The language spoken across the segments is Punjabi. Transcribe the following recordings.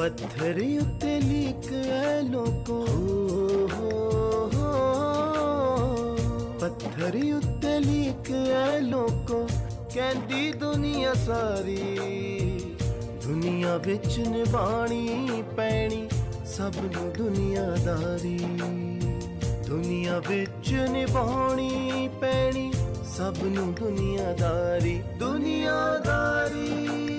ਪੱਥਰ ਉੱਤੇ ਲਿਖ ਐ ਲੋਕੋ ਪੱਥਰ ਉੱਤੇ ਲਿਖ ਐ ਲੋਕੋ ਕਹਿੰਦੀ ਦੁਨੀਆ ਸਾਰੀ ਦੁਨੀਆ ਵਿੱਚ ਨਿਭਾਣੀ ਪੈਣੀ ਸਭ ਨੂੰ ਦੁਨੀਆਦਾਰੀ ਦੁਨੀਆ ਵਿੱਚ ਨਿਭਾਉਣੀ ਪੈਣੀ ਸਭ ਨੂੰ ਦੁਨੀਆਦਾਰੀ ਦੁਨੀਆਦਾਰੀ ਦੁਨੀਆਦਾਰੀ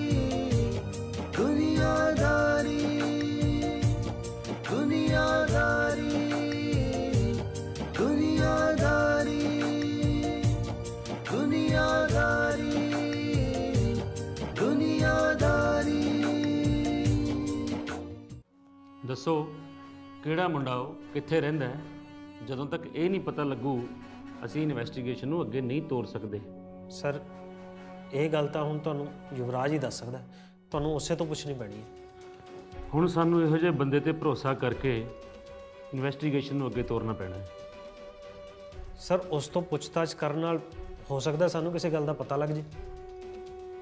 ਦੱਸੋ ਕਿਹੜਾ ਮੁੰਡਾ ਉਹ ਕਿੱਥੇ ਰਹਿੰਦਾ ਹੈ? ਜਦੋਂ ਤੱਕ ਇਹ ਨਹੀਂ ਪਤਾ ਲੱਗੂ ਅਸੀਂ ਇਨਵੈਸਟੀਗੇਸ਼ਨ ਨੂੰ ਅੱਗੇ ਨਹੀਂ ਤੋਰ ਸਕਦੇ। ਸਰ ਇਹ ਗੱਲ ਤਾਂ ਹੁਣ ਤੁਹਾਨੂੰ ਯੁਵਰਾਜ ਹੀ ਦੱਸ ਸਕਦਾ ਹੈ। ਤੁਹਾਨੂੰ ਉਸੇ ਤੋਂ ਪੁੱਛਣੀ ਪੈਣੀ ਹੈ। ਹੁਣ ਸਾਨੂੰ ਇਹੋ ਜਿਹੇ ਬੰਦੇ ਤੇ ਭਰੋਸਾ ਕਰਕੇ ਇਨਵੈਸਟੀਗੇਸ਼ਨ ਨੂੰ ਅੱਗੇ ਤੋਰਨਾ ਪੈਣਾ ਹੈ। ਸਰ ਉਸ ਤੋਂ ਪੁੱਛਤਾਛ ਕਰਨ ਨਾਲ ਹੋ ਸਕਦਾ ਸਾਨੂੰ ਕਿਸੇ ਗੱਲ ਦਾ ਪਤਾ ਲੱਗ ਜੇ।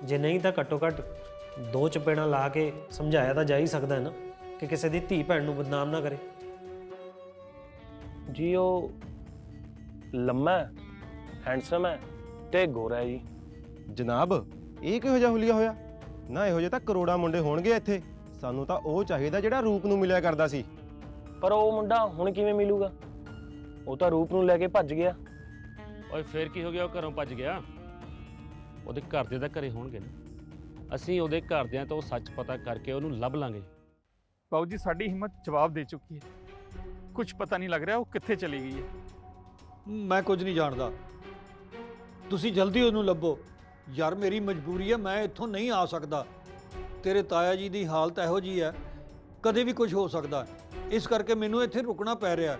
ਜੇ ਨਹੀਂ ਤਾਂ ਘੱਟੋ ਘੱਟ ਦੋ ਚਪੇੜਾਂ ਲਾ ਕੇ ਸਮਝਾਇਆ ਤਾਂ ਜਾ ਹੀ ਸਕਦਾ ਹੈ ਨਾ। ਕਿ ਕਿਸੇ ਦੀ ਧੀ ਭੈਣ ਨੂੰ ਬਦਨਾਮ ਨਾ ਕਰੇ। ਜੀ ਉਹ ਲੰਮਾ ਹੈ ਹੈਂਡਸਮ ਹੈ ਤੇ ਗੋਰਾ ਹੈ ਜੀ। ਜਨਾਬ ਇਹ ਕਿਹੋ ਜਿਹਾ ਹੁਲੀਆ ਹੋਇਆ? ਨਾ ਇਹੋ ਜਿਹੇ ਤਾਂ ਕਰੋੜਾਂ ਮੁੰਡੇ ਹੋਣਗੇ ਇੱਥੇ। ਸਾਨੂੰ ਤਾਂ ਉਹ ਚਾਹੀਦਾ ਜਿਹੜਾ ਰੂਪ ਨੂੰ ਮਿਲਿਆ ਕਰਦਾ ਸੀ। ਪਰ ਉਹ ਮੁੰਡਾ ਹੁਣ ਕਿਵੇਂ ਮਿਲੂਗਾ? ਉਹ ਤਾਂ ਰੂਪ ਨੂੰ ਲੈ ਕੇ ਭੱਜ ਗਿਆ। ਓਏ ਫੇਰ ਕੀ ਹੋ ਗਿਆ? ਉਹ ਘਰੋਂ ਭੱਜ ਗਿਆ। ਉਹਦੇ ਘਰ ਦੇ ਤਾਂ ਘਰੇ ਹੋਣਗੇ ਨਾ। ਅਸੀਂ ਉਹਦੇ ਘਰਦਿਆਂ ਤੋਂ ਸੱਚ ਪਤਾ ਕਰਕੇ ਉਹਨੂੰ ਲੱਭ ਲਾਂਗੇ। ਬਾਊ ਜੀ ਸਾਡੀ ਹਿੰਮਤ ਜਵਾਬ ਦੇ ਚੁੱਕੀ ਹੈ। ਕੁਝ ਪਤਾ ਨਹੀਂ ਲੱਗ ਰਿਹਾ ਉਹ ਕਿੱਥੇ ਚਲੀ ਗਈ ਹੈ। ਮੈਂ ਕੁਝ ਨਹੀਂ ਜਾਣਦਾ। ਤੁਸੀਂ ਜਲਦੀ ਉਹਨੂੰ ਲੱਭੋ। ਯਾਰ ਮੇਰੀ ਮਜਬੂਰੀ ਹੈ ਮੈਂ ਇੱਥੋਂ ਨਹੀਂ ਆ ਸਕਦਾ। ਤੇਰੇ ਤਾਇਆ ਜੀ ਦੀ ਹਾਲਤ ਇਹੋ ਜੀ ਹੈ ਕਦੇ ਵੀ ਕੁਝ ਹੋ ਸਕਦਾ। ਇਸ ਕਰਕੇ ਮੈਨੂੰ ਇੱਥੇ ਰੁਕਣਾ ਪੈ ਰਿਹਾ ਹੈ।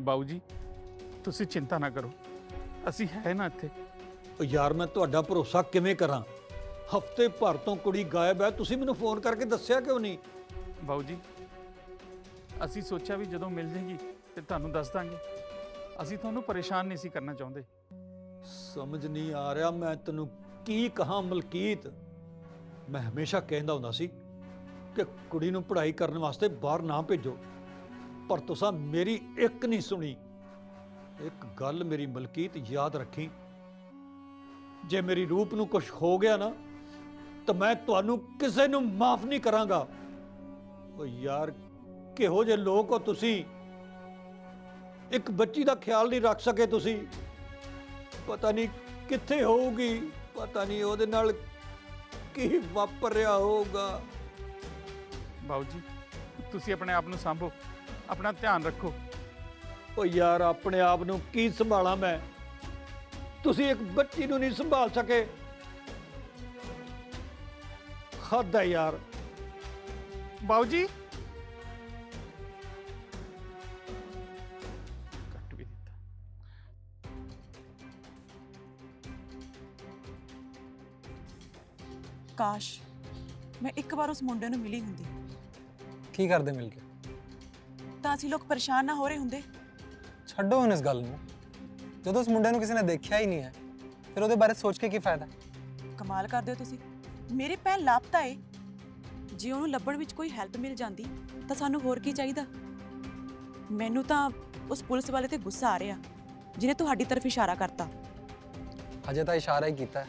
ਬਾਊ ਜੀ ਤੁਸੀਂ ਚਿੰਤਾ ਨਾ ਕਰੋ। ਅਸੀਂ ਹੈ ਨਾ ਇੱਥੇ। ਉਹ ਯਾਰ ਮੈਂ ਤੁਹਾਡਾ ਭਰੋਸਾ ਕਿਵੇਂ ਕਰਾਂ? ਹਫ਼ਤੇ ਭਰ ਤੋਂ ਕੁੜੀ ਗਾਇਬ ਹੈ ਤੁਸੀਂ ਮੈਨੂੰ ਫੋਨ ਕਰਕੇ ਦੱਸਿਆ ਕਿਉਂ ਨਹੀਂ? ਬਾਊ ਜੀ, ਅਸੀਂ ਸੋਚਿਆ ਵੀ ਜਦੋਂ ਮਿਲ ਜਾਏਗੀ ਤੇ ਤੁਹਾਨੂੰ ਦੱਸ ਦਾਂਗੇ। ਅਸੀਂ ਤੁਹਾਨੂੰ ਪਰੇਸ਼ਾਨ ਨਹੀਂ ਸੀ ਕਰਨਾ ਚਾਹੁੰਦੇ। ਸਮਝ ਨਹੀਂ ਆ ਰਿਹਾ ਮੈਂ ਤੈਨੂੰ ਕੀ ਕਹਾਂ ਮਲਕੀਤ। ਮੈਂ ਹਮੇਸ਼ਾ ਕਹਿੰਦਾ ਹੁੰਦਾ ਸੀ ਕਿ ਕੁੜੀ ਨੂੰ ਪੜ੍ਹਾਈ ਕਰਨ ਵਾਸਤੇ ਬਾਹਰ ਨਾ ਭੇਜੋ। ਪਰ ਤੁਸੀਂ ਮੇਰੀ ਇੱਕ ਨਹੀਂ ਸੁਣੀ। ਇੱਕ ਗੱਲ ਮੇਰੀ ਮਲਕੀਤ ਯਾਦ ਰੱਖੀ। ਜੇ ਮੇਰੀ ਰੂਪ ਨੂੰ ਕੁਝ ਹੋ ਗਿਆ ਨਾ, ਤਾਂ ਮੈਂ ਤੁਹਾਨੂੰ ਕਿਸੇ ਨੂੰ ਮਾਫ ਨਹੀਂ ਕਰਾਂਗਾ। ਓ ਯਾਰ ਕਿਹੋ ਜਿਹੇ ਲੋਕ ਹੋ ਤੁਸੀਂ? ਇੱਕ ਬੱਚੀ ਦਾ ਖਿਆਲ ਨਹੀਂ ਰੱਖ ਸਕੇ ਤੁਸੀਂ। ਪਤਾ ਨਹੀਂ ਕਿੱਥੇ ਹੋਊਗੀ ਪਤਾ ਨਹੀਂ ਉਹਦੇ ਨਾਲ ਕੀ ਵਾਪਰ ਰਿਹਾ ਹੋਊਗਾ। ਬਾਊ ਜੀ ਤੁਸੀਂ ਆਪਣੇ ਆਪ ਨੂੰ ਸੰਭੋ ਆਪਣਾ ਧਿਆਨ ਰੱਖੋ। ਓ ਯਾਰ ਆਪਣੇ ਆਪ ਨੂੰ ਕੀ ਸੰਭਾਲਾਂ ਮੈਂ? ਤੁਸੀਂ ਇੱਕ ਬੱਚੀ ਨੂੰ ਨਹੀਂ ਸੰਭਾਲ ਸਕੇ। ਹੱਦ ਹੈ ਯਾਰ। ਬਾਊ ਜੀ? ਕੱਟ ਵੀ ਦਿੱਤਾ। ਕਾਸ਼ ਮੈਂ ਇੱਕ ਵਾਰ ਉਸ ਮੁੰਡੇ ਨੂੰ ਮਿਲੀ ਹੁੰਦੀ। ਕੀ ਕਰਦੇ ਮਿਲ ਕੇ? ਤਾਂ ਅਸੀਂ ਲੋਕ ਪਰੇਸ਼ਾਨ ਨਾ ਹੋ ਰਹੇ ਹੁੰਦੇ। ਛੱਡੋ ਹੁਣ ਇਸ ਗੱਲ ਨੂੰ। ਜਦੋਂ ਉਸ ਮੁੰਡੇ ਨੂੰ ਕਿਸੇ ਨੇ ਦੇਖਿਆ ਹੀ ਨਹੀਂ ਹੈ ਫਿਰ ਉਹਦੇ ਬਾਰੇ ਸੋਚ ਕੇ ਕੀ ਫਾਇਦਾ? ਕਮਾਲ ਕਰਦੇ ਹੋ ਤੁਸੀਂ। ਮੇਰੀ ਭੈਣ ਲਾਪਤਾ ਏ। ਜੇ ਉਹਨੂੰ ਲੱਭਣ ਵਿੱਚ ਕੋਈ ਹੈਲਪ ਮਿਲ ਜਾਂਦੀ ਤਾਂ ਸਾਨੂੰ ਹੋਰ ਕੀ ਚਾਹੀਦਾ? ਮੈਨੂੰ ਤਾਂ ਉਸ ਪੁਲਿਸ ਵਾਲੇ ਤੇ ਗੁੱਸਾ ਆ ਰਿਹਾ ਜਿਹਨੇ ਤੁਹਾਡੀ ਤਰਫ ਇਸ਼ਾਰਾ ਕਰਤਾ। ਅਜੇ ਤਾਂ ਇਸ਼ਾਰਾ ਹੀ ਕੀਤਾ।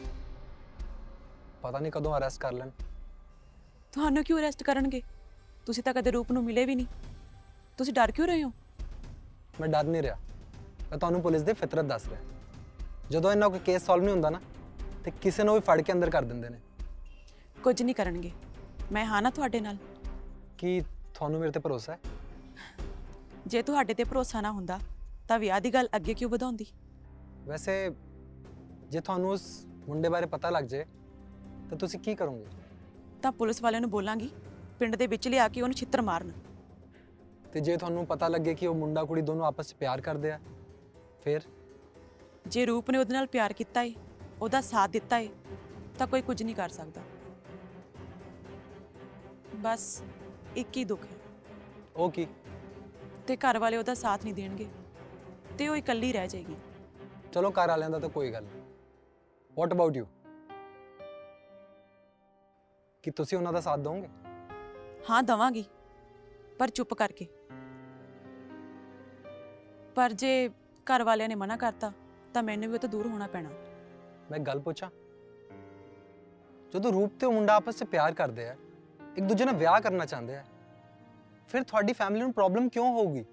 ਪਤਾ ਨਹੀਂ ਕਦੋਂ ਅਰੈਸਟ ਕਰ ਲੈਣ। ਤੁਹਾਨੂੰ ਕਿਉਂ ਅਰੈਸਟ ਕਰਨਗੇ? ਤੁਸੀਂ ਤਾਂ ਕਦੇ ਰੂਪ ਨੂੰ ਮਿਲੇ ਵੀ ਨਹੀਂ। ਤੁਸੀਂ ਡਰ ਕਿਉਂ ਰਹੇ ਹੋ? ਮੈਂ ਡਰ ਨਹੀਂ ਰਿਹਾ। ਮੈਂ ਤੁਹਾਨੂੰ ਪੁਲਿਸ ਦੀ ਫਿਤਰਤ ਦੱਸ ਰਿਹਾ। ਜਦੋਂ ਇਹਨਾਂ ਕੋਈ ਕੇਸ ਸੋਲਵ ਨਹੀਂ ਹੁੰਦਾ ਨਾ ਤੇ ਕਿਸੇ ਨੂੰ ਵੀ ਫੜ ਕੇ ਅੰਦਰ ਕਰ ਦਿੰਦੇ ਨੇ। ਕੁਝ ਨਹੀਂ ਕਰਨਗੇ। ਮੈਂ ਹਾਂ ਨਾ ਤੁਹਾਡੇ ਨਾਲ। ਕੀ ਤੁਹਾਨੂੰ ਮੇਰੇ ਤੇ ਭਰੋਸਾ ਹੈ? ਜੇ ਤੁਹਾਡੇ ਤੇ ਭਰੋਸਾ ਨਾ ਹੁੰਦਾ ਤਾਂ ਵਿਆਹ ਦੀ ਗੱਲ ਅੱਗੇ ਕਿਉਂ ਵਧਾਉਂਦੀ? ਵੈਸੇ ਜੇ ਤੁਹਾਨੂੰ ਉਸ ਮੁੰਡੇ ਬਾਰੇ ਪਤਾ ਲੱਗ ਜੇ ਤਾਂ ਤੁਸੀਂ ਕੀ ਕਰੋਗੇ? ਤਾਂ ਪੁਲਿਸ ਵਾਲਿਆਂ ਨੂੰ ਬੋਲਾਂਗੀ ਪਿੰਡ ਦੇ ਵਿੱਚ ਲਿਆ ਕੇ ਉਹਨੂੰ ਛਿੱਤਰ ਮਾਰਨ। ਤੇ ਜੇ ਤੁਹਾਨੂੰ ਪਤਾ ਲੱਗੇ ਕਿ ਉਹ ਮੁੰਡਾ ਕੁੜੀ ਦੋਨੋਂ ਆਪਸ 'ਚ ਪਿਆਰ ਕਰਦੇ ਆ ਫਿਰ? ਜੇ ਰੂਪ ਨੇ ਉਹਦੇ ਨਾਲ ਪਿਆਰ ਕੀਤਾ ਏ ਉਹਦਾ ਸਾਥ ਦਿੱਤਾ ਏ ਤਾਂ ਕੋਈ ਕੁਝ ਨਹੀਂ ਕਰ ਸਕਦਾ। ਬਸ ਇੱਕ ਹੀ ਦੁੱਖ ਹੈ। ਉਹ ਕੀ? ਤੇ ਘਰ ਵਾਲੇ ਉਹਦਾ ਸਾਥ ਨਹੀਂ ਦੇਣਗੇ ਤੇ ਉਹ ਇਕੱਲੀ ਰਹਿ ਜਾਏਗੀ। ਚਲੋ ਘਰ ਵਾਲਿਆਂ ਦਾ ਤਾਂ ਕੋਈ ਗੱਲ ਵਾਟ ਅਬਾਊਟ ਯੂ ਕੀ ਤੁਸੀਂ ਉਹਨਾਂ ਦਾ ਸਾਥ ਦੋਗੇ? ਹਾਂ ਦਵਾਂਗੀ। ਪਰ ਚੁੱਪ ਕਰਕੇ। ਪਰ ਜੇ ਘਰ ਵਾਲਿਆਂ ਨੇ ਮਨਾ ਕਰਤਾ ਤਾਂ ਮੈਨੂੰ ਵੀ ਉਹ ਤੋਂ ਦੂਰ ਹੋਣਾ ਪੈਣਾ। ਮੈਂ ਗੱਲ ਪੁੱਛਾਂ? ਜਦੋਂ ਰੂਪ ਤੇ ਮੁੰਡਾ ਆਪਸ 'ਚ ਪਿਆਰ ਕਰਦੇ ਆ ਇੱਕ ਦੂਜੇ ਨਾਲ ਵਿਆਹ ਕਰਨਾ ਚਾਹੁੰਦੇ ਆ। ਫਿਰ ਤੁਹਾਡੀ ਫੈਮਿਲੀ ਨੂੰ ਪ੍ਰੋਬਲਮ ਕਿਉਂ ਹੋਊਗੀ?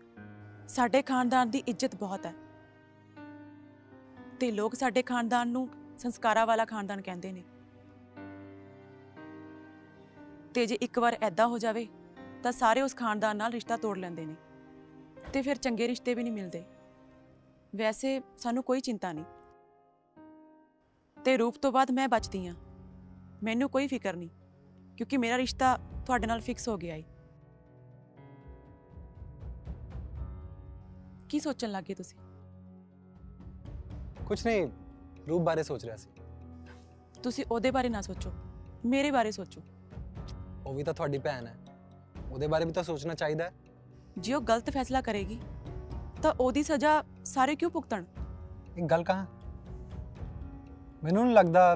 ਸਾਡੇ ਖਾਨਦਾਨ ਦੀ ਇੱਜ਼ਤ ਬਹੁਤ ਹੈ। ਤੇ ਲੋਕ ਸਾਡੇ ਖਾਨਦਾਨ ਨੂੰ ਸੰਸਕਾਰਾਂ ਵਾਲਾ ਖਾਨਦਾਨ ਕਹਿੰਦੇ ਨੇ। ਤੇ ਜੇ ਇੱਕ ਵਾਰ ਐਦਾਂ ਹੋ ਜਾਵੇ, ਤਾਂ ਸਾਰੇ ਉਸ ਖਾਨਦਾਨ ਨਾਲ ਰਿਸ਼ਤਾ ਤੋੜ ਲੈਂਦੇ ਨੇ। ਤੇ ਫਿਰ ਚੰਗੇ ਰਿਸ਼ਤੇ ਵੀ ਨਹੀਂ ਮਿਲਦੇ। ਵੈਸੇ ਸਾਨੂੰ ਕੋਈ ਚਿੰਤਾ ਨਹੀਂ। ਤੇ ਰੂਪ ਤੋਂ ਬਾਅਦ ਮੈਂ ਬਚਦੀ ਆ ਮੈਨੂੰ ਕੋਈ ਫਿਕਰ ਨਹੀਂ। ਕਿਉਂਕਿ ਮੇਰਾ ਰਿਸ਼ਤਾ ਤੁਹਾਡੇ ਨਾਲ ਫਿਕਸ ਹੋ ਗਿਆ ਏ ਕੀ ਸੋਚਣ ਲੱਗੇ ਤੁਸੀਂ ਕੁਝ ਨਹੀਂ ਰੂਪ ਬਾਰੇ ਸੋਚ ਰਿਹਾ ਸੀ ਤੁਸੀਂ ਉਹਦੇ ਬਾਰੇ ਨਾ ਸੋਚੋ ਮੇਰੇ ਬਾਰੇ ਸੋਚੋ ਉਹ ਵੀ ਤਾਂ ਤੁਹਾਡੀ ਭੈਣ ਹੈ ਉਹਦੇ ਬਾਰੇ ਵੀ ਤਾਂ ਸੋਚਣਾ ਚਾਹੀਦਾ ਹੈ ਜੇ ਉਹ ਗਲਤ ਫੈਸਲਾ ਕਰੇਗੀ ਤਾਂ ਉਹਦੀ ਸਜ਼ਾ ਸਾਰੇ ਕਿਉਂ ਭੁਗਤਣ ਇੱਕ ਗੱਲ ਕਹਾਂ ਮੈਨੂੰ ਨਹੀਂ ਲੱਗਦਾ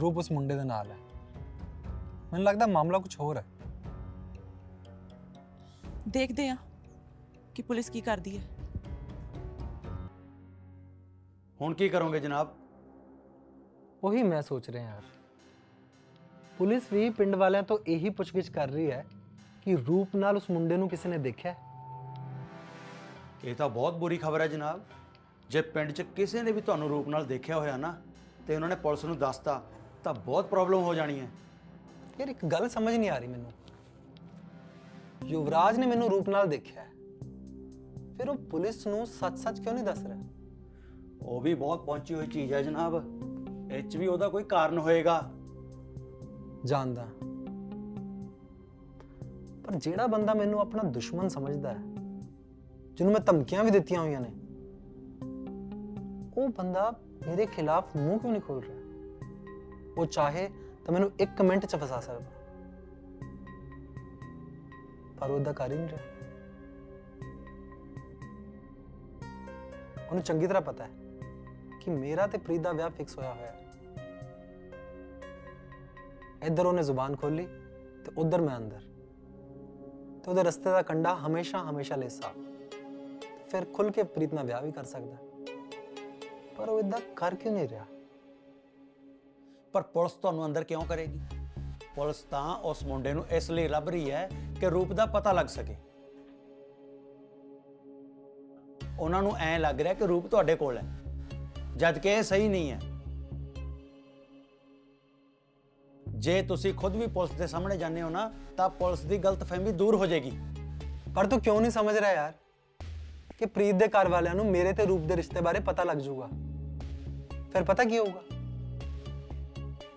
ਰੂਪ ਉਸ ਮੁੰਡੇ ਦੇ ਨਾਲ ਹੈ ਮੈਨੂੰ ਲੱਗਦਾ ਮਾਮਲਾ ਕੁਝ ਹੋਰ ਹੈ। ਦੇਖਦੇ ਆ ਕਿ ਪੁਲਿਸ ਕੀ ਕਰਦੀ ਹੈ। ਹੁਣ ਕੀ ਕਰੋਗੇ ਜਨਾਬ? ਉਹੀ ਮੈਂ ਸੋਚ ਰਿਹਾ ਯਾਰ ਪੁਲਿਸ ਵੀ ਪਿੰਡ ਵਾਲਿਆਂ ਤੋਂ ਇਹੀ ਪੁੱਛਗਿੱਛ ਕਰ ਰਹੀ ਹੈ ਕਿ ਰੂਪ ਨਾਲ ਉਸ ਮੁੰਡੇ ਨੂੰ ਕਿਸੇ ਨੇ ਦੇਖਿਆ। ਇਹ ਤਾਂ ਬਹੁਤ ਬੁਰੀ ਖਬਰ ਹੈ ਜਨਾਬ। ਜੇ ਪਿੰਡ 'ਚ ਕਿਸੇ ਨੇ ਵੀ ਤੁਹਾਨੂੰ ਰੂਪ ਨਾਲ ਦੇਖਿਆ ਹੋਇਆ ਨਾ ਤੇ ਉਹਨਾਂ ਨੇ ਪੁਲਿਸ ਨੂੰ ਦੱਸਤਾ ਤਾਂ ਬਹੁਤ ਪ੍ਰੋਬਲਮ ਹੋ ਜਾਣੀ ਹੈ। ਯਾਰ ਇੱਕ ਗੱਲ ਸਮਝ ਨਹੀਂ ਆ ਰਹੀ ਮੈਨੂੰ। ਯੁਵਰਾਜ ਨੇ ਮੈਨੂੰ ਰੂਪ ਨਾਲ ਦੇਖਿਆ। ਫਿਰ ਉਹ ਪੁਲਿਸ ਨੂੰ ਸੱਚ-ਸੱਚ ਕਿਉਂ ਨਹੀਂ ਦੱਸ ਰਿਹਾ? ਉਹ ਵੀ ਬਹੁਤ ਪਹੁੰਚੀ ਹੋਈ ਚੀਜ਼ ਹੈ ਜਨਾਬ। ਇਹ 'ਚ ਵੀ ਉਹਦਾ ਕੋਈ ਕਾਰਨ ਹੋਏਗਾ। ਜਾਣਦਾ। ਪਰ ਜਿਹੜਾ ਬੰਦਾ ਮੈਨੂੰ ਆਪਣਾ ਦੁਸ਼ਮਣ ਸਮਝਦਾ ਹੈ ਜਿਹਨੂੰ ਮੈਂ ਧਮਕੀਆਂ ਵੀ ਦਿੱਤੀਆਂ ਹੋਈਆਂ ਨੇ ਉਹ ਬੰਦਾ ਮੇਰੇ ਖਿਲਾਫ ਮੂੰਹ ਕਿਉਂ ਨਹੀਂ ਖੋਲ ਰਿਹਾ? ਉਹ ਚਾਹੇ ਤਾਂ ਮੈਨੂੰ ਇੱਕ ਮਿੰਟ ਚ ਫਸਾ ਸਕਦਾ। ਪਰ ਉਹ ਏਦਾਂ ਕਰ ਹੀ ਨਹੀਂ ਰਿਹਾ। ਉਹਨੂੰ ਚੰਗੀ ਤਰ੍ਹਾਂ ਪਤਾ ਹੈ ਕਿ ਮੇਰਾ ਤੇ ਪ੍ਰੀਤ ਦਾ ਵਿਆਹ ਫਿਕਸ ਹੋਇਆ ਹੋਇਆ ਹੈ। ਇੱਧਰ ਉਹਨੇ ਜ਼ੁਬਾਨ ਖੋਲੀ ਤੇ ਉਧਰ ਮੈਂ ਅੰਦਰ। ਤੇ ਉਹਦੇ ਰਸਤੇ ਦਾ ਕੰਡਾ ਹਮੇਸ਼ਾ ਹਮੇਸ਼ਾ ਲਈ ਸਾਫ਼ ਫਿਰ ਖੁੱਲ ਕੇ ਪ੍ਰੀਤ ਨਾਲ ਵਿਆਹ ਵੀ ਕਰ ਸਕਦਾ। ਪਰ ਉਹ ਇਦਾਂ ਕਰ ਕਿਉਂ ਨਹੀਂ ਰਿਹਾ? ਪਰ ਪੁਲਿਸ ਤੁਹਾਨੂੰ ਅੰਦਰ ਕਿਉਂ ਕਰੇਗੀ? ਪੁਲਿਸ ਤਾਂ ਉਸ ਮੁੰਡੇ ਨੂੰ ਇਸ ਲਈ ਲੱਭ ਰਹੀ ਹੈ ਕਿ ਰੂਪ ਦਾ ਪਤਾ ਲੱਗ ਸਕੇ। ਉਹਨਾਂ ਨੂੰ ਐਂ ਲੱਗ ਰਿਹਾ ਕਿ ਰੂਪ ਤੁਹਾਡੇ ਕੋਲ ਹੈ, ਜਦ ਕਿ ਇਹ ਸਹੀ ਨਹੀਂ ਹੈ। ਜੇ ਤੁਸੀਂ ਖੁਦ ਵੀ ਪੁਲਿਸ ਦੇ ਸਾਹਮਣੇ ਜਾਂਦੇ ਹੋ ਨਾ, ਤਾਂ ਪੁਲਿਸ ਦੀ ਗਲਤਫਹਿਮੀ ਦੂਰ ਹੋ ਜਾਏਗੀ। ਪਰ ਤੂੰ ਕਿਉਂ ਨਹੀਂ ਸਮਝ ਰਿਹਾ ਯਾਰ ਕਿ ਪ੍ਰੀਤ ਦੇ ਘਰ ਵਾਲਿਆਂ ਨੂੰ ਮੇਰੇ ਤੇ ਰੂਪ ਦੇ ਰਿਸ਼ਤੇ ਬਾਰੇ ਪਤਾ ਲੱਗ ਜਾਊਗਾ? ਫਿਰ ਪਤਾ ਕੀ ਹੋਊਗਾ?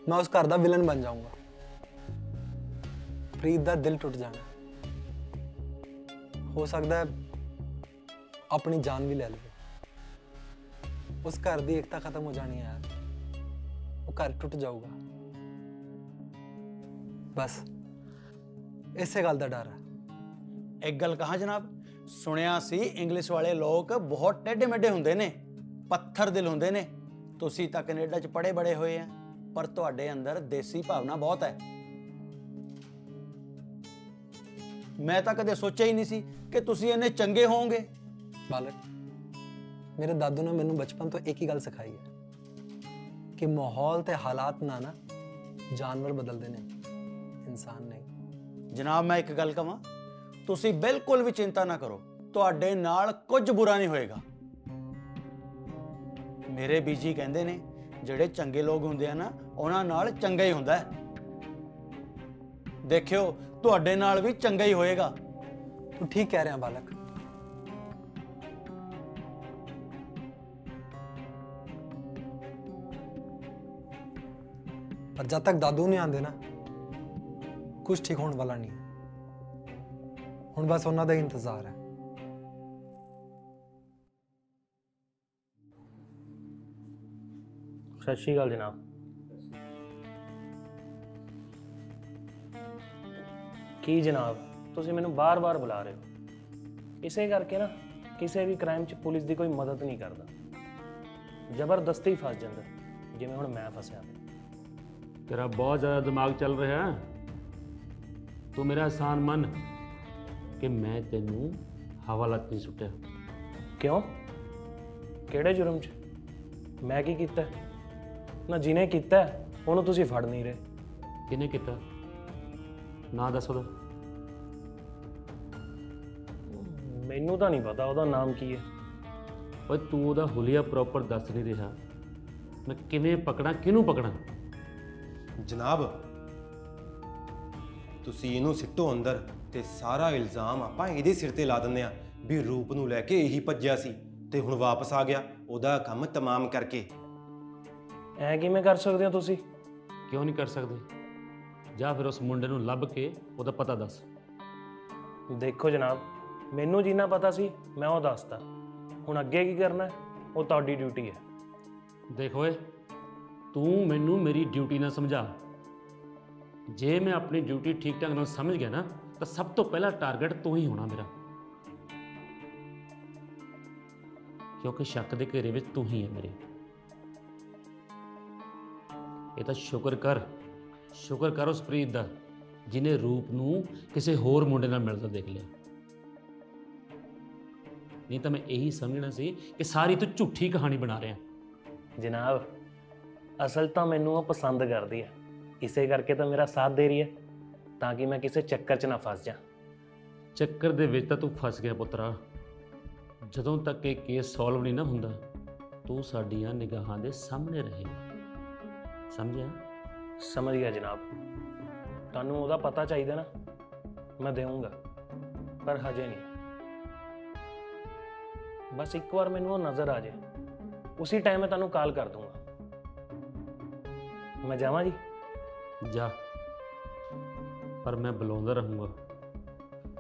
ਮੈਂ ਉਸ ਘਰ ਦਾ ਵਿਲਨ ਬਣ ਜਾਊਂਗਾ। ਪ੍ਰੀਤ ਦਾ ਦਿਲ ਟੁੱਟ ਜਾਣਾ। ਹੋ ਸਕਦਾ ਹੈ ਆਪਣੀ ਜਾਨ ਵੀ ਲੈ ਲਵੇ। ਉਸ ਘਰ ਦੀ ਏਕਤਾ ਖਤਮ ਹੋ ਜਾਣੀ ਹੈ ਉਹ ਘਰ ਟੁੱਟ ਜਾਊਗਾ। ਬਸ, ਇਸੇ ਗੱਲ ਦਾ ਡਰ ਹੈ। ਇੱਕ ਗੱਲ ਕਹਾਂ ਜਨਾਬ? ਸੁਣਿਆ ਸੀ ਇੰਗਲਿਸ਼ ਵਾਲੇ ਲੋਕ ਬਹੁਤ ਟੇਢੇ ਮੇਢੇ ਹੁੰਦੇ ਨੇ। ਪੱਥਰ ਦਿਲ ਹੁੰਦੇ ਨੇ। ਤੁਸੀਂ ਤਾਂ ਕੈਨੇਡਾ 'ਚ ਪੜੇ ਬੜੇ ਹੋਏ ਆ। ਪਰ ਤੁਹਾਡੇ ਅੰਦਰ ਦੇਸੀ ਭਾਵਨਾ ਬਹੁਤ ਹੈ। ਮੈਂ ਤਾਂ ਕਦੇ ਸੋਚਿਆ ਹੀ ਨਹੀਂ ਸੀ ਕਿ ਤੁਸੀਂ ਇੰਨੇ ਚੰਗੇ ਹੋਵੋਗੇ। ਬਾਲਕ ਮੇਰੇ ਦਾਦੂ ਨੇ ਮੈਨੂੰ ਬਚਪਨ ਤੋਂ ਇੱਕ ਹੀ ਗੱਲ ਸਿਖਾਈ ਹੈ ਕਿ ਮਾਹੌਲ ਤੇ ਹਾਲਾਤ ਨਾਲ ਨਾ ਜਾਨਵਰ ਬਦਲਦੇ ਨੇ ਇਨਸਾਨ ਨਹੀਂ। ਜਨਾਬ ਮੈਂ ਇੱਕ ਗੱਲ ਕਹਾਂ ਤੁਸੀਂ ਬਿਲਕੁਲ ਵੀ ਚਿੰਤਾ ਨਾ ਕਰੋ ਤੁਹਾਡੇ ਨਾਲ ਕੁਝ ਬੁਰਾ ਨਹੀਂ ਹੋਏਗਾ। ਮੇਰੇ ਬੀਜੀ ਕਹਿੰਦੇ ਨੇ ਜਿਹੜੇ ਚੰਗੇ ਲੋਕ ਹੁੰਦੇ ਆ ਨਾ, ਉਹਨਾਂ ਨਾਲ ਚੰਗਾ ਹੀ ਹੁੰਦਾ ਹੈ। ਦੇਖਿਓ, ਤੁਹਾਡੇ ਨਾਲ ਵੀ ਚੰਗਾ ਹੀ ਹੋਏਗਾ। ਤੂੰ ਠੀਕ ਕਹਿ ਰਿਹਾ ਬਾਲਕ। ਪਰ ਜਦ ਤੱਕ ਦਾਦੂ ਨਹੀਂ ਆਂਦੇ ਨਾ ਕੁਝ ਠੀਕ ਹੋਣ ਵਾਲਾ ਨਹੀਂ। ਹੁਣ ਬਸ ਉਹਨਾਂ ਦਾ ਹੀ ਇੰਤਜ਼ਾਰ ਹੈ। ਸਤਿ ਸ਼੍ਰੀ ਅਕਾਲ ਜਨਾਬ। ਕੀ ਜਨਾਬ ਤੁਸੀਂ ਮੈਨੂੰ ਬਾਰ-ਬਾਰ ਬੁਲਾ ਰਹੇ ਹੋ? ਇਸੇ ਕਰਕੇ ਨਾ ਕਿਸੇ ਵੀ ਕ੍ਰਾਈਮ 'ਚ ਪੁਲਿਸ ਦੀ ਕੋਈ ਮਦਦ ਨਹੀਂ ਕਰਦਾ। ਜ਼ਬਰਦਸਤੀ ਫਸ ਜਾਂਦਾ ਜਿਵੇਂ ਹੁਣ ਮੈਂ ਫਸਿਆ। ਤੇਰਾ ਬਹੁਤ ਜ਼ਿਆਦਾ ਦਿਮਾਗ ਚੱਲ ਰਿਹਾ ਹੈ। ਤੂੰ ਮੇਰਾ ਆਸਾਨ ਮੰਨ ਕਿ ਮੈਂ ਤੈਨੂੰ ਹਵਾਲਾਤ ਨਹੀਂ ਸੁੱਟਿਆ। ਕਿਉਂ? ਕਿਹੜੇ ਜੁਰਮ 'ਚ? ਮੈਂ ਕੀ ਕੀਤਾ? ਨਾ ਜਿਹਨੇ ਕੀਤਾ ਉਹਨੂੰ ਤੁਸੀਂ ਫੜ ਨਹੀਂ ਰਹੇ। ਕਿਹਨੇ ਕੀਤਾ? ਨਾਂ ਦੱਸ ਉਹਦਾ। ਮੈਨੂੰ ਤਾਂ ਨਹੀਂ ਪਤਾ ਉਹਦਾ ਨਾਮ ਕੀ ਹੈ। ਓਏ ਤੂੰ ਉਹਦਾ ਹੁਲੀਆ ਪ੍ਰੋਪਰ ਦੱਸ ਨਹੀਂ ਰਿਹਾ। ਮੈਂ ਕਿਵੇਂ ਪਕੜਾਂ ਕਿਹਨੂੰ ਪਕੜਾਂ? ਜਨਾਬ ਤੁਸੀਂ ਇਹਨੂੰ ਸਿੱਟੋ ਅੰਦਰ ਤੇ ਸਾਰਾ ਇਲਜ਼ਾਮ ਆਪਾਂ ਇਹਦੇ ਸਿਰ ਤੇ ਲਾ ਦਿੰਦੇ ਆ ਵੀ ਰੂਪ ਨੂੰ ਲੈ ਕੇ ਇਹੀ ਭੱਜਿਆ ਸੀ ਤੇ ਹੁਣ ਵਾਪਸ ਆ ਗਿਆ ਉਹਦਾ ਕੰਮ ਤਮਾਮ ਕਰਕੇ। ਐ ਕਿਵੇਂ ਕਰ ਸਕਦੇ ਹੋ ਤੁਸੀਂ? ਕਿਉਂ ਨਹੀਂ ਕਰ ਸਕਦੇ? ਜਾਂ ਫਿਰ ਉਸ ਮੁੰਡੇ ਨੂੰ ਲੱਭ ਕੇ ਉਹਦਾ ਪਤਾ ਦੱਸ। ਦੇਖੋ ਜਨਾਬ ਮੈਨੂੰ ਜਿੰਨਾ ਪਤਾ ਸੀ ਮੈਂ ਉਹ ਦੱਸਤਾ। ਹੁਣ ਅੱਗੇ ਕੀ ਕਰਨਾ ਹੈ, ਉਹ ਤੁਹਾਡੀ ਡਿਊਟੀ ਹੈ। ਦੇਖ ਓਏ ਤੂੰ ਮੈਨੂੰ ਮੇਰੀ ਡਿਊਟੀ ਨਾ ਸਮਝਾ। ਜੇ ਮੈਂ ਆਪਣੀ ਡਿਊਟੀ ਠੀਕ ਢੰਗ ਨਾਲ ਸਮਝ ਗਿਆ ਨਾ ਤਾਂ ਸਭ ਤੋਂ ਪਹਿਲਾ ਟਾਰਗੇਟ ਤੂੰ ਹੀ ਹੋਣਾ ਮੇਰਾ। ਕਿਉਂਕਿ ਸ਼ੱਕ ਦੇ ਘੇਰੇ ਵਿੱਚ ਤੂੰ ਹੀ ਹੈ ਮੇਰੇ। ਇਹ ਤਾਂ ਸ਼ੁਕਰ ਕਰ ਸ਼ੁਕਰ ਕਰ ਉਸ ਪ੍ਰੀਤ ਦਾ ਜਿਨੇ ਰੂਪ ਨੂੰ ਕਿਸੇ ਹੋਰ ਮੁੰਡੇ ਨਾਲ ਮਿਲਦਾ ਦੇਖ ਲਿਆ। ਨਹੀਂ ਤਾਂ ਮੈਂ ਇਹੀ ਸਮਝਣਾ ਸੀ ਕਿ ਸਾਰੀ ਤੂੰ ਝੂਠੀ ਕਹਾਣੀ ਬਣਾ ਰਿਹਾ। ਜਨਾਬ ਅਸਲ ਤਾਂ ਮੈਨੂੰ ਉਹ ਪਸੰਦ ਕਰਦੀ ਹੈ ਇਸੇ ਕਰਕੇ ਤਾਂ ਮੇਰਾ ਸਾਥ ਦੇ ਰਹੀ ਹੈ ਤਾਂ ਕਿ ਮੈਂ ਕਿਸੇ ਚੱਕਰ 'ਚ ਨਾ ਫਸ ਜਾ। ਚੱਕਰ ਦੇ ਵਿੱਚ ਤਾਂ ਤੂੰ ਫਸ ਗਿਆ ਪੁੱਤਰਾ। ਜਦੋਂ ਤੱਕ ਇਹ ਕੇਸ ਸੋਲਵ ਨਹੀਂ ਨਾ ਹੁੰਦਾ ਤੂੰ ਸਾਡੀਆਂ ਨਿਗਾਹਾਂ ਦੇ ਸਾਹਮਣੇ ਰਹੇਗਾ। ਸਮਝਿਆ? ਸਮਝ ਗਿਆ ਜਨਾਬ। ਤੁਹਾਨੂੰ ਉਹਦਾ ਪਤਾ ਚਾਹੀਦਾ ਨਾ ਮੈਂ ਦੇਵਾਂਗਾ ਪਰ ਹਜੇ ਨਹੀਂ। ਬਸ ਇੱਕ ਵਾਰ ਮੈਨੂੰ ਉਹ ਨਜ਼ਰ ਆ ਜਾਏ ਉਸੇ ਟਾਈਮ ਮੈਂ ਤੁਹਾਨੂੰ ਕਾਲ ਕਰ ਦੂੰਗਾ। ਮੈਂ ਜਾਵਾਂ ਜੀ? ਜਾ। ਪਰ ਮੈਂ ਬੁਲਾਉਂਦਾ ਰਹੂੰਗਾ।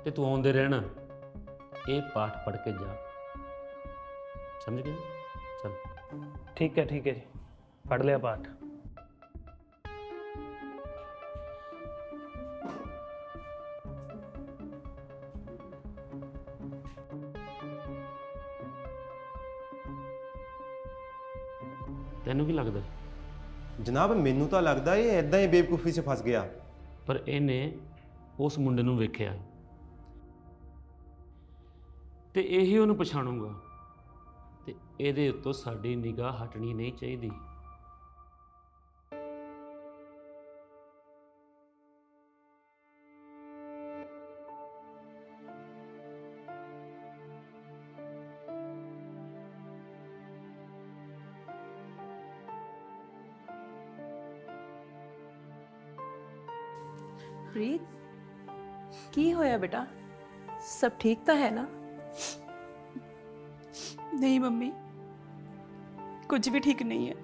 ਤੇ ਤੂੰ ਆਉਂਦੇ ਰਹਿਣਾ। ਇਹ ਪਾਠ ਪੜ੍ਹ ਕੇ ਜਾ। ਸਮਝ ਗਿਆ ਚਲ। ਠੀਕ ਹੈ ਠੀਕ ਹੈ ਜੀ। ਪੜ ਲਿਆ ਪਾਠ। ਤੈਨੂੰ ਕੀ ਲੱਗਦਾ? ਜਨਾਬ ਮੈਨੂੰ ਤਾਂ ਲੱਗਦਾ ਇਹ ਐਦਾਂ ਹੀ ਬੇਵਕੂਫੀ 'ਚ ਫਸ ਗਿਆ। ਪਰ ਇਹਨੇ ਉਸ ਮੁੰਡੇ ਨੂੰ ਵੇਖਿਆ। ਤੇ ਇਹੀ ਉਹਨੂੰ ਪਛਾਣੂਗਾ। ਤੇ ਇਹਦੇ ਉੱਤੋਂ ਸਾਡੀ ਨਿਗਾਹ ਹਟਣੀ ਨਹੀਂ ਚਾਹੀਦੀ। ਪ੍ਰੀਤ ਕੀ ਹੋਇਆ ਬੇਟਾ ਸਭ ਠੀਕ ਤਾਂ ਹੈ ਨਾ ਨਹੀਂ ਮੰਮੀ ਕੁਝ ਵੀ ਠੀਕ ਨਹੀਂ ਹੈ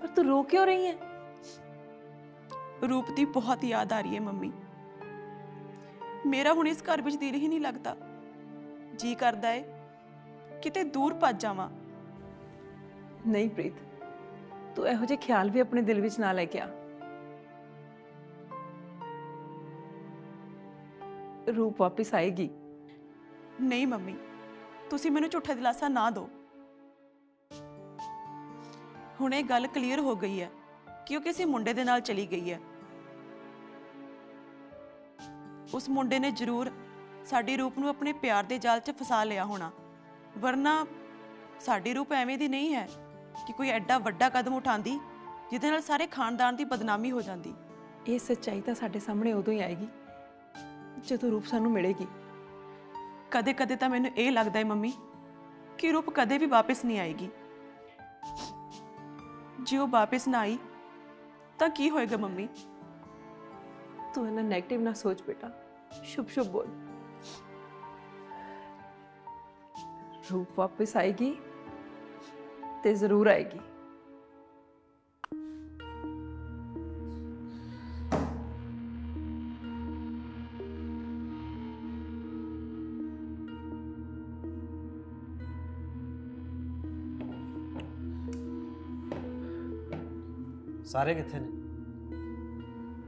ਪਰ ਤੂੰ ਰੋ ਕਿਉਂ ਰਹੀ ਹੈ ਰੂਪ ਦੀ ਬਹੁਤ ਯਾਦ ਆ ਰਹੀ ਹੈ ਮੰਮੀ ਮੇਰਾ ਹੁਣ ਇਸ ਘਰ ਵਿੱਚ ਦਿਲ ਹੀ ਨਹੀਂ ਲੱਗਦਾ ਜੀ ਕਰਦਾ ਹੈ ਕਿਤੇ ਦੂਰ ਭੱਜ ਜਾਵਾਂ ਨਹੀਂ ਪ੍ਰੀਤ ਤੂੰ ਇਹੋ ਜਿਹੇ ਖਿਆਲ ਵੀ ਆਪਣੇ ਦਿਲ ਵਿੱਚ ਨਾ ਲੈ ਕੇ ਰੂਪ ਵਾਪਸ ਆਏਗੀ। ਨਹੀਂ ਮੰਮੀ ਤੁਸੀਂ ਮੈਨੂੰ ਝੂਠਾ ਦਿਲਾਸਾ ਨਾ ਦਿਓ। ਹੁਣ ਇਹ ਗੱਲ ਕਲੀਅਰ ਹੋ ਗਈ ਹੈ ਕਿ ਉਹ ਕਿਸੇ ਮੁੰਡੇ ਦੇ ਨਾਲ ਚਲੀ ਗਈ ਹੈ। ਉਸ ਮੁੰਡੇ ਨੇ ਜ਼ਰੂਰ ਸਾਡੀ ਰੂਪ ਨੂੰ ਆਪਣੇ ਪਿਆਰ ਦੇ ਜਾਲ 'ਚ ਫਸਾ ਲਿਆ ਹੋਣਾ ਵਰਨਾ ਸਾਡੀ ਰੂਪ ਐਵੇਂ ਦੀ ਨਹੀਂ ਹੈ ਕਿ ਕੋਈ ਐਡਾ ਵੱਡਾ ਕਦਮ ਉਠਾਉਂਦੀ ਜਿਹਦੇ ਨਾਲ ਸਾਰੇ ਖਾਨਦਾਨ ਦੀ ਬਦਨਾਮੀ ਹੋ ਜਾਂਦੀ। ਇਹ ਸੱਚਾਈ ਤਾਂ ਸਾਡੇ ਸਾਹਮਣੇ ਉਦੋਂ ਹੀ ਆਏਗੀ ਜਦੋਂ ਰੂਪ ਸਾਨੂੰ ਮਿਲੇਗੀ। ਕਦੇ ਕਦੇ ਤਾਂ ਮੈਨੂੰ ਇਹ ਲੱਗਦਾ ਹੈ, ਮੰਮੀ, ਕਿ ਰੂਪ ਕਦੇ ਵੀ ਵਾਪਸ ਨਹੀਂ ਆਏਗੀ। ਜੇ ਉਹ ਵਾਪਸ ਨਾ ਆਈ, ਤਾਂ ਕੀ ਹੋਏਗਾ, ਮੰਮੀ? ਤੂੰ ਇਹਨਾਂ 네ਗੇਟਿਵ ਨਾ ਸੋਚ ਬੇਟਾ। ਸ਼ੁਭ ਸ਼ੁਭ ਬੋਲ। ਰੂਪ ਵਾਪਸ ਆਏਗੀ ਤੇ ਜ਼ਰੂਰ ਆਏਗੀ। ਸਾਰੇ ਕਿੱਥੇ ਨੇ?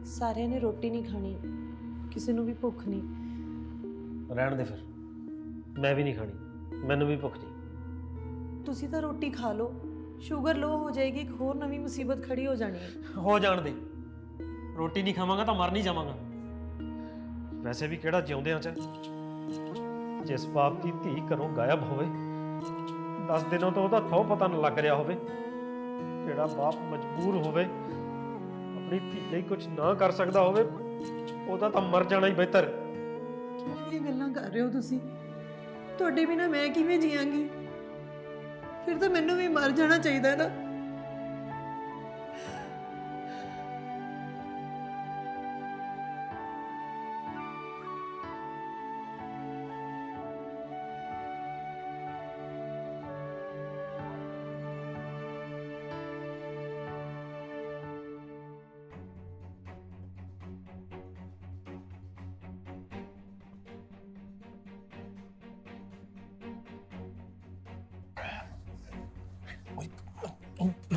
ਸਾਰਿਆਂ ਨੇ ਰੋਟੀ ਨਹੀਂ ਖਾਣੀ। ਕਿਸੇ ਨੂੰ ਵੀ ਭੁੱਖ ਨਹੀਂ। ਰਹਿਣ ਦੇ ਫਿਰ। ਮੈਂ ਵੀ ਨਹੀਂ ਖਾਣੀ। ਮੈਨੂੰ ਵੀ ਭੁੱਖ ਨਹੀਂ। ਤੁਸੀਂ ਤਾਂ ਰੋਟੀ ਖਾ ਲਓ। ਸ਼ੂਗਰ ਲੋ ਹੋ ਜਾਏਗੀ ਇੱਕ ਹੋਰ ਨਵੀਂ ਮੁਸੀਬਤ ਖੜੀ ਹੋ ਜਾਣੀ ਹੈ। ਹੋ ਜਾਣ ਦੇ। ਰੋਟੀ ਨਹੀਂ ਖਾਵਾਂਗਾ ਤਾਂ ਮਰ ਨਹੀਂ ਜਾਵਾਂਗਾ। ਵੈਸੇ ਵੀ ਕਿਹੜਾ ਜਿਉਂਦਿਆਂ ਚ ਜਿਸ ਬਾਪ ਦੀ ਧੀ ਘਰੋਂ ਗਾਇਬ ਹੋਵੇ 10 ਦਿਨੋਂ ਤੋਂ ਉਹਦਾ ਥੋ ਪਤਾ ਨਾ ਲੱਗ ਰਿਹਾ ਹੋਵੇ। ਜਿਹੜਾ ਬਾਪ ਮਜਬੂਰ ਹੋਵੇ, ਆਪਣੀ ਧੀ ਲਈ ਕੁਝ ਨਾ ਕਰ ਸਕਦਾ ਹੋਵੇ, ਉਹਦਾ ਤਾਂ ਮਰ ਜਾਣਾ ਹੀ ਬਿਹਤਰ। ਇਹ ਗੱਲਾਂ ਕਰ ਰਹੇ ਹੋ ਤੁਸੀਂ? ਤੁਹਾਡੇ ਬਿਨਾ ਮੈਂ ਕਿਵੇਂ ਜੀਵਾਂਗੀ ਫਿਰ ਤਾਂ ਮੈਨੂੰ ਵੀ ਮਰ ਜਾਣਾ ਚਾਹੀਦਾ ਨਾ।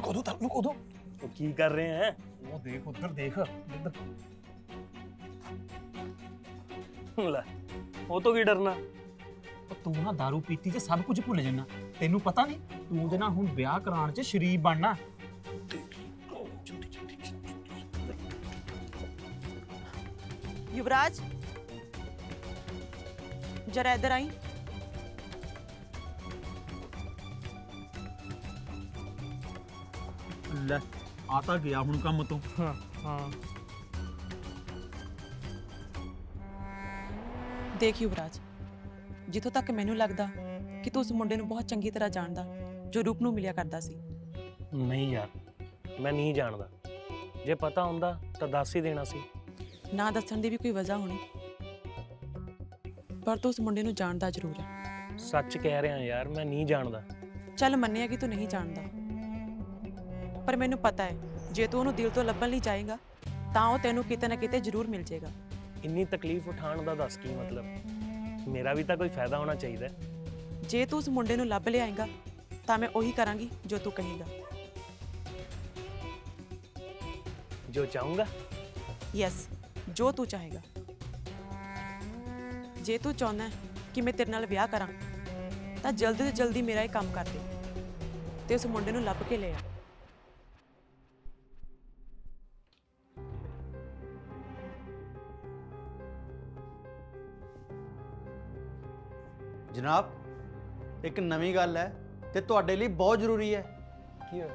ਲੁਕੋ ਦੋ ਤਾਂ ਲੁਕੋ ਦੋ ਉਹ ਕੀ ਕਰ ਰਹੇ ਹੈ ਉਹ ਦੇਖ ਉਧਰ ਦੇਖ ਇੱਧਰ ਲੈ ਉਹ ਤੋਂ ਕੀ ਡਰਨਾ ਉਹ ਤੂੰ ਨਾ दारू ਪੀਤੀ ਤੇ ਸਭ ਕੁਝ ਭੁੱਲ ਜਾਣਾ ਤੈਨੂੰ ਪਤਾ ਨਹੀਂ ਤੂੰ ਉਹਦੇ ਨਾਲ ਹੁਣ ਵਿਆਹ ਕਰਾਉਣ 'ਚ ਸ਼ਰੀਫ ਬਣਨਾ युवराज जरा इधर आई ਲੈ ਆ ਤਾਂ ਗਿਆ ਹੁਣ ਕੰਮ ਤੋਂ। ਹਾਂ ਹਾਂ। ਦੇਖ ਯੁਵਰਾਜ ਜਿੱਥੋਂ ਤੱਕ ਮੈਨੂੰ ਲੱਗਦਾ ਕਿ ਤੂੰ ਉਸ ਮੁੰਡੇ ਨੂੰ ਬਹੁਤ ਚੰਗੀ ਤਰ੍ਹਾਂ ਜਾਣਦਾ ਜੋ ਰੂਪ ਨੂੰ ਮਿਲਿਆ ਕਰਦਾ ਸੀ। ਨਹੀਂ ਯਾਰ ਮੈਂ ਨਹੀਂ ਜਾਣਦਾ। ਜੇ ਪਤਾ ਹੁੰਦਾ ਤਾਂ ਦੱਸ ਹੀ ਦੇਣਾ ਸੀ। ਨਾ ਦੱਸਣ ਦੀ ਵੀ ਕੋਈ ਵਜ੍ਹਾ ਹੋਣੀ। ਪਰ ਤੂੰ ਉਸ ਮੁੰਡੇ ਨੂੰ ਜਾਣਦਾ ਜ਼ਰੂਰ ਹੈ। ਸੱਚ ਕਹਿ ਰਿਹਾ ਯਾਰ ਮੈਂ ਨਹੀਂ ਜਾਣਦਾ। ਚੱਲ ਮੰਨਿਆ ਕਿ ਤੂੰ ਨਹੀਂ ਜਾਣਦਾ। ਪਰ ਮੈਨੂੰ ਪਤਾ ਹੈ ਜੇ ਤੂੰ ਉਹਨੂੰ ਦਿਲ ਤੋਂ ਲੱਭਣ ਲਈ ਜਾਏਗਾ ਤਾਂ ਉਹ ਤੈਨੂੰ ਕਿਤੇ ਨਾ ਕਿਤੇ ਜ਼ਰੂਰ ਮਿਲ ਜਾਏਗਾ। ਇੰਨੀ ਤਕਲੀਫ ਉਠਾਉਣ ਦਾ ਦੱਸ ਕੀ ਮਤਲਬ? ਮੇਰਾ ਵੀ ਤਾਂ ਕੋਈ ਫਾਇਦਾ ਹੋਣਾ ਚਾਹੀਦਾ। ਜੇ ਤੂੰ ਉਸ ਮੁੰਡੇ ਨੂੰ ਲੱਭ ਲਿਆਏਗਾ ਤਾਂ ਮੈਂ ਉਹੀ ਕਰਾਂਗੀ ਜੋ ਤੂੰ ਕਹੇਗਾ। ਜੋ ਚਾਹੂੰਗਾ? ਯੈਸ ਜੋ ਤੂੰ ਚਾਹੇਗਾ। ਜੇ ਤੂੰ ਚਾਹੁੰਦਾ ਹੈ ਕਿ ਮੈਂ ਤੇਰੇ ਨਾਲ ਵਿਆਹ ਕਰਾਂ ਤਾਂ ਜਲਦੀ ਤੋਂ ਜਲਦੀ ਮੇਰਾ ਇਹ ਕੰਮ ਕਰ ਦੇ। ਤੇ ਉਸ ਮੁੰਡੇ ਨੂੰ ਲੱਭ ਕੇ ਲੈ ਆ। ਜਨਾਬ ਇੱਕ ਨਵੀਂ ਗੱਲ ਹੈ ਤੇ ਤੁਹਾਡੇ ਲਈ ਬਹੁਤ ਜ਼ਰੂਰੀ ਹੈ। ਕੀ ਹੋਇਆ?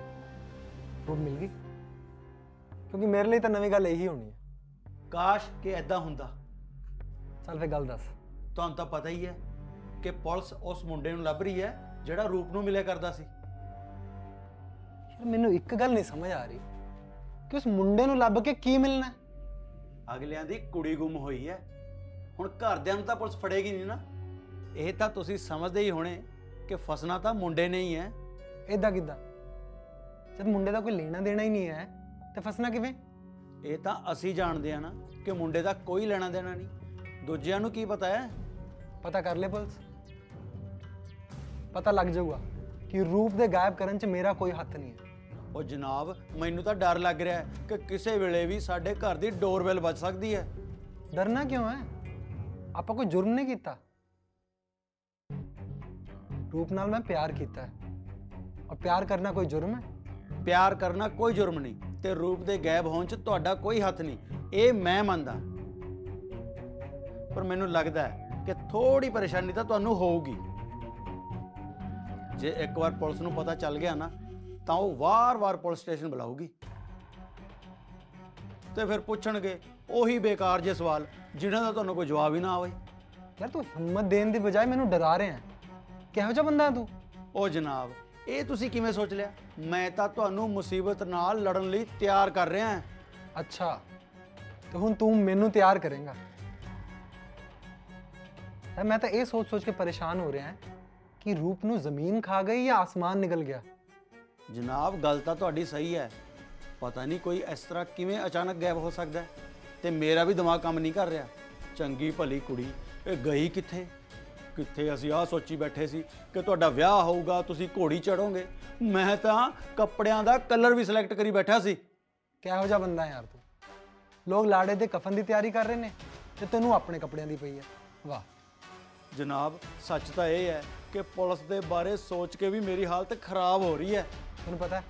ਰੂਪ ਮਿਲ ਗਈ? ਕਿਉਂਕਿ ਮੇਰੇ ਲਈ ਤਾਂ ਨਵੀਂ ਗੱਲ ਇਹੀ ਹੋਣੀ ਹੈ। ਕਾਸ਼ ਕਿ ਐਦਾਂ ਹੁੰਦਾ। ਚੱਲ ਫੇ ਗੱਲ ਦੱਸ। ਤੁਹਾਨੂੰ ਤਾਂ ਪਤਾ ਹੀ ਹੈ ਕਿ ਪੁਲਿਸ ਉਸ ਮੁੰਡੇ ਨੂੰ ਲੱਭ ਰਹੀ ਹੈ ਜਿਹੜਾ ਰੂਪ ਨੂੰ ਮਿਲਿਆ ਕਰਦਾ ਸੀ। ਯਾਰ ਮੈਨੂੰ ਇੱਕ ਗੱਲ ਨਹੀਂ ਸਮਝ ਆ ਰਹੀ। ਕਿ ਉਸ ਮੁੰਡੇ ਨੂੰ ਲੱਭ ਕੇ ਕੀ ਮਿਲਣਾ? ਅਗਲਿਆਂ ਦੀ ਕੁੜੀ ਗੁੰਮ ਹੋਈ ਹੈ। ਹੁਣ ਘਰਦਿਆਂ ਨੂੰ ਤਾਂ ਪੁਲਿਸ ਫੜੇਗੀ ਨਹੀਂ ਨਾ। ਇਹ ਤਾਂ ਤੁਸੀਂ ਸਮਝਦੇ ਹੀ ਹੋਣੇ ਕਿ ਫਸਣਾ ਤਾਂ ਮੁੰਡੇ ਨੇ ਹੀ ਹੈ। ਏਦਾਂ ਕਿੱਦਾਂ? ਜਦ ਮੁੰਡੇ ਦਾ ਕੋਈ ਲੈਣਾ ਦੇਣਾ ਹੀ ਨਹੀਂ ਹੈ ਤੇ ਫਸਣਾ ਕਿਵੇਂ? ਇਹ ਤਾਂ ਅਸੀਂ ਜਾਣਦੇ ਆ ਨਾ ਕਿ ਮੁੰਡੇ ਦਾ ਕੋਈ ਲੈਣਾ ਦੇਣਾ ਨਹੀਂ। ਦੂਜਿਆਂ ਨੂੰ ਕੀ ਪਤਾ ਹੈ? ਪਤਾ ਕਰ ਲੈ ਪੁਲਿਸ। ਪਤਾ ਲੱਗ ਜਾਊਗਾ ਕਿ ਰੂਪ ਦੇ ਗਾਇਬ ਕਰਨ 'ਚ ਮੇਰਾ ਕੋਈ ਹੱਥ ਨਹੀਂ ਹੈ। ਉਹ ਜਨਾਬ ਮੈਨੂੰ ਤਾਂ ਡਰ ਲੱਗ ਰਿਹਾ ਹੈ ਕਿ ਕਿਸੇ ਵੇਲੇ ਵੀ ਸਾਡੇ ਘਰ ਦੀ ਡੋਰਬੈਲ ਵੱਜ ਸਕਦੀ ਹੈ। ਡਰਨਾ ਕਿਉਂ ਹੈ? ਆਪਾਂ ਕੋਈ ਜੁਰਮ ਨਹੀਂ ਕੀਤਾ। ਰੂਪ ਨਾਲ ਮੈਂ ਪਿਆਰ ਕੀਤਾ ਹੈ। ਔਰ ਪਿਆਰ ਕਰਨਾ ਕੋਈ ਜੁਰਮ ਹੈ? ਪਿਆਰ ਕਰਨਾ ਕੋਈ ਜੁਰਮ ਨਹੀਂ ਤੇ ਰੂਪ ਦੇ ਗਾਇਬ ਹੋਣ 'ਚ ਤੁਹਾਡਾ ਕੋਈ ਹੱਥ ਨਹੀਂ। ਇਹ ਮੈਂ ਮੰਨਦਾ। ਪਰ ਮੈਨੂੰ ਲੱਗਦਾ ਹੈ ਕਿ ਥੋੜੀ ਪਰੇਸ਼ਾਨੀ ਤਾਂ ਤੁਹਾਨੂੰ ਹੋਊਗੀ। ਜੇ ਇੱਕ ਵਾਰ ਪੁਲਿਸ ਨੂੰ ਪਤਾ ਚੱਲ ਗਿਆ ਨਾ ਤਾਂ ਉਹ ਵਾਰ-ਵਾਰ ਪੁਲਿਸ ਸਟੇਸ਼ਨ ਬੁਲਾਊਗੀ। ਤੇ ਫਿਰ ਪੁੱਛਣਗੇ ਉਹੀ ਬੇਕਾਰ ਜਿਹੇ ਸਵਾਲ ਜਿਨ੍ਹਾਂ ਦਾ ਤੁਹਾਨੂੰ ਕੋਈ ਜਵਾਬ ਹੀ ਨਾ ਆਵੇ। ਯਾਰ ਤੂੰ ਹਿੰਮਤ ਦੇਣ ਦੀ ਬਜਾਏ ਮੈਨੂੰ ਡਰਾ ਰਿਹਾ ਹੈ। ਕਿਹੋ ਜਿਹਾ ਬੰਦਾ ਹੈ ਤੂੰ? ਉਹ ਜਨਾਬ ਇਹ ਤੁਸੀਂ ਕਿਵੇਂ ਸੋਚ ਲਿਆ? ਮੈਂ ਤਾਂ ਤੁਹਾਨੂੰ ਮੁਸੀਬਤ ਨਾਲ ਲੜਨ ਲਈ ਤਿਆਰ ਕਰ ਰਿਹਾ ਹਾਂ। ਅੱਛਾ ਤੇ ਹੁਣ ਤੂੰ ਮੈਨੂੰ ਤਿਆਰ ਕਰੇਂਗਾ। ਮੈਂ ਤਾਂ ਇਹ ਸੋਚ ਸੋਚ ਕੇ ਪਰੇਸ਼ਾਨ ਹੋ ਰਿਹਾ ਹਾਂ ਕਿ ਰੂਪ ਨੂੰ ਜ਼ਮੀਨ ਖਾ ਗਈ ਜਾਂ ਆਸਮਾਨ ਨਿਕਲ ਗਿਆ। ਜਨਾਬ ਗੱਲ ਤਾਂ ਤੁਹਾਡੀ ਸਹੀ ਹੈ। ਪਤਾ ਨਹੀਂ ਕੋਈ ਇਸ ਤਰ੍ਹਾਂ ਕਿਵੇਂ ਅਚਾਨਕ ਗਾਇਬ ਹੋ ਸਕਦਾ ਤੇ ਮੇਰਾ ਵੀ ਦਿਮਾਗ ਕੰਮ ਨਹੀਂ ਕਰ ਰਿਹਾ। ਚੰਗੀ ਭਲੀ ਕੁੜੀ ਇਹ ਗਈ ਕਿੱਥੇ? ਕਿੱਥੇ ਅਸੀਂ ਆਹ ਸੋਚੀ ਬੈਠੇ ਸੀ ਕਿ ਤੁਹਾਡਾ ਵਿਆਹ ਹੋਊਗਾ ਤੁਸੀਂ ਘੋੜੀ ਚੜੋਗੇ ਮੈਂ ਤਾਂ ਕੱਪੜਿਆਂ ਦਾ ਕਲਰ ਵੀ ਸਿਲੈਕਟ ਕਰੀ ਬੈਠਾ ਸੀ। ਕਿਹੋ ਜਿਹਾ ਬੰਦਾ ਯਾਰ ਤੂੰ? ਲੋਕ ਲਾੜੇ ਦੇ ਕਫਨ ਦੀ ਤਿਆਰੀ ਕਰ ਰਹੇ ਨੇ ਤੇ ਤੈਨੂੰ ਆਪਣੇ ਕੱਪੜਿਆਂ ਦੀ ਪਈ ਹੈ। ਵਾਹ। ਜਨਾਬ ਸੱਚ ਤਾਂ ਇਹ ਹੈ ਕਿ ਪੁਲਿਸ ਦੇ ਬਾਰੇ ਸੋਚ ਕੇ ਵੀ ਮੇਰੀ ਹਾਲਤ ਖਰਾਬ ਹੋ ਰਹੀ ਹੈ। ਤੈਨੂੰ ਪਤਾ ਹੈ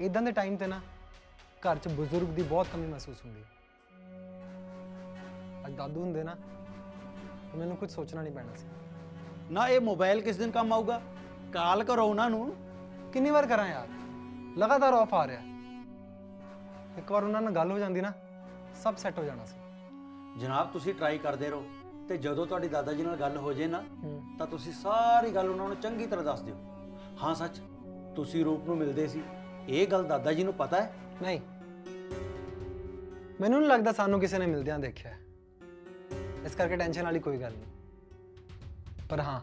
ਇਦਾਂ ਦੇ ਟਾਈਮ ਤੇ ਨਾ ਘਰ 'ਚ ਬਜ਼ੁਰਗ ਦੀ ਬਹੁਤ ਕਮੀ ਮਹਿਸੂਸ ਹੁੰਦੀ ਹੈ। ਅੱਜ ਦਾਦੂ ਹੁੰਦੇ ਨਾ ਮੈਨੂੰ ਕੁਝ ਸੋਚਣਾ ਨਹੀਂ ਪੈਣਾ ਸੀ। ਨਾ ਇਹ ਮੋਬਾਈਲ ਕਿਸ ਦਿਨ ਕੰਮ ਆਊਗਾ? ਕਾਲ ਕਰੋ ਉਹਨਾਂ ਨੂੰ। ਕਿੰਨੀ ਵਾਰ ਕਰਾਂ ਯਾਰ? ਲਗਾਤਾਰ ਆਫ ਆ ਰਿਹਾ। ਇੱਕ ਵਾਰ ਉਹਨਾਂ ਨਾਲ ਗੱਲ ਹੋ ਜਾਂਦੀ ਨਾ ਸਭ ਸੈੱਟ ਹੋ ਜਾਣਾ ਸੀ। ਜਨਾਬ ਤੁਸੀਂ ਟਰਾਈ ਕਰਦੇ ਰਹੋ। ਤੇ ਜਦੋਂ ਤੁਹਾਡੀ ਦਾਦਾ ਜੀ ਨਾਲ ਗੱਲ ਹੋ ਜੇ ਨਾ। ਤਾਂ ਤੁਸੀਂ ਸਾਰੀ ਗੱਲ ਉਹਨਾਂ ਨੂੰ ਚੰਗੀ ਤਰ੍ਹਾਂ ਦੱਸ ਦਿਓ। ਹਾਂ ਸੱਚ ਤੁਸੀਂ ਰੂਪ ਨੂੰ ਮਿਲਦੇ ਸੀ। ਇਹ ਗੱਲ ਦਾਦਾ ਜੀ ਨੂੰ ਪਤਾ ਹੈ? ਨਹੀਂ। ਮੈਨੂੰ ਨਹੀਂ ਲੱਗਦਾ ਸਾਨੂੰ ਕਿਸੇ ਨੇ ਮਿਲਦਿਆਂ ਦੇਖਿਆ। ਇਸ ਕਰਕੇ ਟੈਨਸ਼ਨ ਵਾਲੀ ਕੋਈ ਗੱਲ ਨਹੀਂ। ਪਰ ਹਾਂ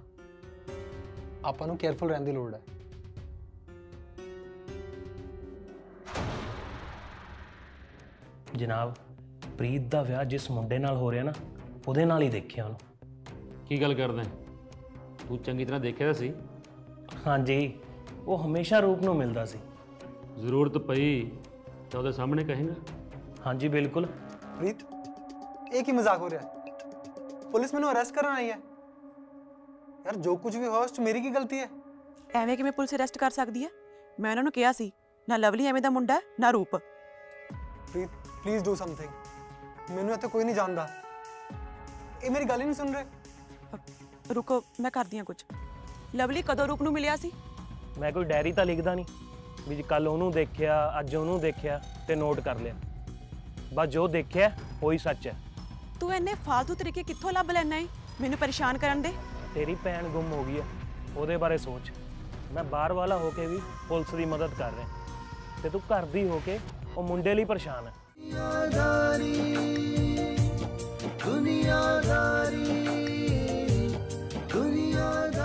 ਆਪਾਂ ਨੂੰ ਕੇਅਰਫੁਲ ਰਹਿਣ ਦੀ ਲੋੜ ਹੈ। ਜਨਾਬ ਪ੍ਰੀਤ ਦਾ ਵਿਆਹ ਜਿਸ ਮੁੰਡੇ ਨਾਲ ਹੋ ਰਿਹਾ ਨਾ ਉਹਦੇ ਨਾਲ ਹੀ ਦੇਖਿਆ ਉਹਨੂੰ। ਕੀ ਗੱਲ ਕਰਦਾ ਹੈ? ਤੂੰ ਚੰਗੀ ਤਰ੍ਹਾਂ ਦੇਖਿਆ ਤਾਂ ਸੀ? ਹਾਂਜੀ ਉਹ ਹਮੇਸ਼ਾ ਰੂਪ ਨੂੰ ਮਿਲਦਾ ਸੀ। ਜ਼ਰੂਰਤ ਪਈ ਤਾਂ ਉਹਦੇ ਸਾਹਮਣੇ ਕਹੇਗਾ? ਹਾਂਜੀ ਬਿਲਕੁਲ। ਪ੍ਰੀਤ ਇਹ ਕੀ ਮਜ਼ਾਕ ਹੋ ਰਿਹਾ ਹੈ? ਪੁਲਿਸ ਮੈਨੂੰ ਅਰੈਸਟ ਕਰਨ ਆਈ ਹੈ। ਯਾਰ ਜੋ ਕੁਝ ਵੀ ਹੋਇਆ ਉਸ 'ਚ ਮੇਰੀ ਕੀ ਗਲਤੀ ਹੈ? ਐਵੇਂ ਕਿਵੇਂ ਪੁਲਿਸ ਅਰੈਸਟ ਕਰ ਸਕਦੀ ਹੈ? ਮੈਂ ਉਹਨਾਂ ਨੂੰ ਕਿਹਾ ਸੀ ਨਾ ਲਵਲੀ ਐਵੇਂ ਦਾ ਮੁੰਡਾ ਹੈ, ਨਾ ਰੂਪ। ਪ੍ਰੀਤ ਪਲੀਜ਼ ਡੂ ਸਮਥਿੰਗ ਮੈਨੂੰ ਇੱਥੇ ਕੋਈ ਨਹੀਂ ਜਾਣਦਾ। ਇਹ ਮੇਰੀ ਗੱਲ ਹੀ ਨਹੀਂ ਸੁਣ ਰਹੇ। ਰੁਕੋ ਮੈਂ ਕਰਦੀ ਹਾਂ ਕੁਝ। ਲਵਲੀ ਕਦੋਂ ਰੂਪ ਨੂੰ ਮਿਲਿਆ ਸੀ? ਮੈਂ ਕੋਈ ਡਾਇਰੀ ਤਾਂ ਲਿਖਦਾ ਨਹੀਂ। ਵੀ ਜੀ ਕੱਲ ਉਹਨੂੰ ਦੇਖਿਆ ਅੱਜ ਉਹਨੂੰ ਦੇਖਿਆ ਤੇ ਨੋਟ ਕਰ ਲਿਆ। ਬਸ ਜੋ ਦੇਖਿਆ ਉਹੀ ਸੱਚ ਹੈ। ਤੂੰ ਇੰਨੇ ਫਾਲਤੂ ਤਰੀਕੇ ਕਿੱਥੋਂ ਲੱਭ ਲੈਣਾ ਹੈ ਮੈਨੂੰ ਪਰੇਸ਼ਾਨ ਕਰਨ ਦੇ। ਤੇਰੀ ਭੈਣ ਗੁੰਮ ਹੋ ਗਈ ਹੈ। ਉਹਦੇ ਬਾਰੇ ਸੋਚ। ਮੈਂ ਬਾਹਰ ਵਾਲਾ ਹੋ ਕੇ ਵੀ ਪੁਲਿਸ ਦੀ ਮਦਦ ਕਰ ਰਿਹਾ। ਤੇ ਤੂੰ ਘਰ ਦੀ ਹੋ ਕੇ ਉਹ ਮੁੰਡੇ ਲਈ ਪਰੇਸ਼ਾਨ ਹੈ। ਦੁਨੀਆਦਾਰੀ ਦੁਨੀਆਦਾਰੀ ਦੁਨੀਆਦਾਰੀ।